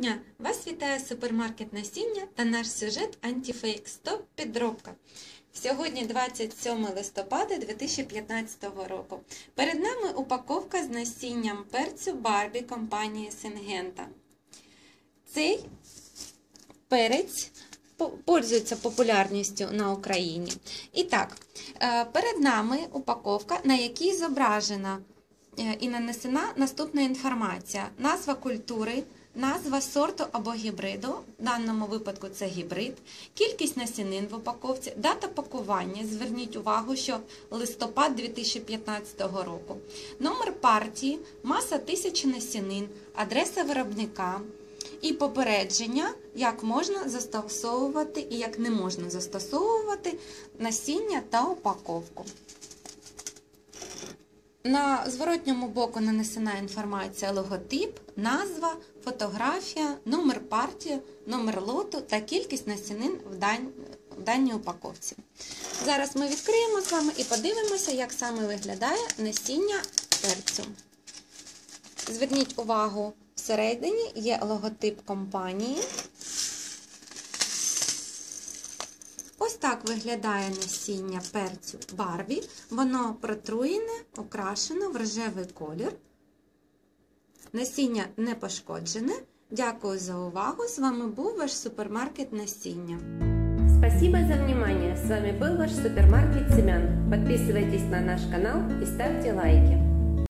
дня! Вас вітає супермаркет насіння та наш сюжет Антіфейк Стоп підробка. Сьогодні 27 листопада 2015 року. Перед нами упаковка з насінням перцю Барбі компанії Сингента. Цей перець пользується популярністю на Україні. І так, е, перед нами упаковка, на якій зображена е, і нанесена наступна інформація: назва культури, назва сорту або гібриду, в даному випадку це гібрид, кількість насінин в упаковці, дата пакування. Зверніть увагу, що листопад 2015 року, номер партії, маса тисячі насінин, адреса виробника. І попередження, як можна застосовувати і як не можна застосовувати насіння та упаковку. На зворотньому боку нанесена інформація логотип, назва, фотографія, номер партії, номер лоту та кількість насінин в, в даній упаковці. Зараз ми відкриємо з вами і подивимося, як саме виглядає насіння перцю. Зверніть увагу, всередині є логотип компанії. Ось так виглядає насіння перцю Барбі. Воно протруєне, окрашено в рожевий колір. Насіння не пошкоджене. Дякую за увагу! З вами був ваш супермаркет насіння. Спасибо за внимание. С вами был ваш супермаркет Семян. Подписывайтесь на наш канал и ставьте лайки.